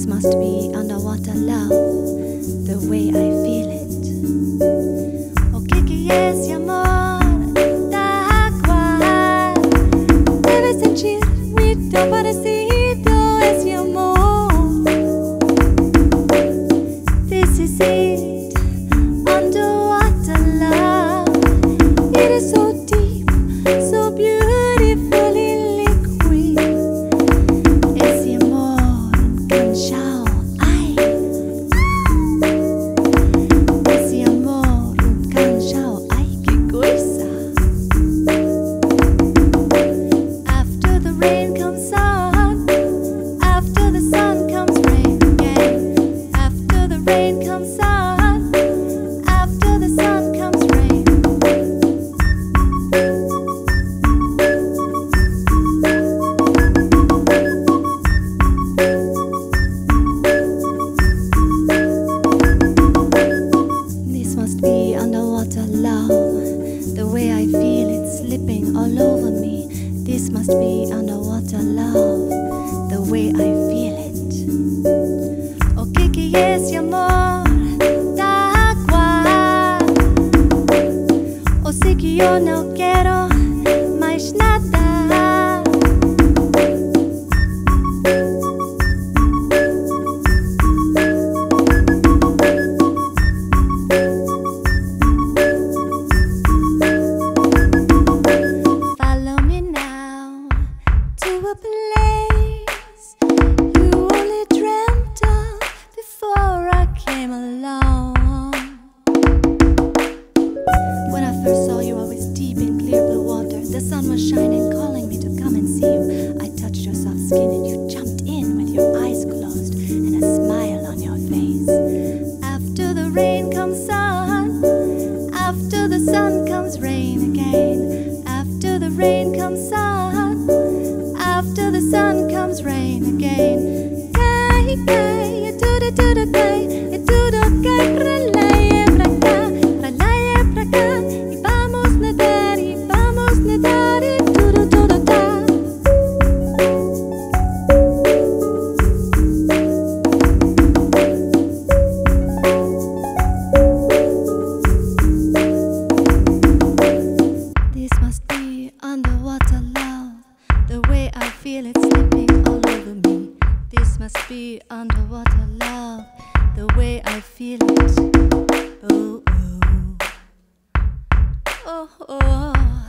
This must be underwater love, the way I feel it. O que que é esse amor da água? Deve sentir muito parecido esse amor. All over me. This must be underwater love. The way I feel it. O que que esse amor da cual? O sei que eu não a place you only dreamt of before I came along. When I first saw you, I was deep in clear blue water. The sun was shining, calling me to come and see you. I touched your soft skin and you jumped in with your eyes closed and a smile on your face. After the rain comes sun, after the sun comes rain again. After the rain comes sun, after the sun comes rain again. Cai, e tudo, tudo cai, e be underwater love the way I feel it. Oh, oh, oh. oh.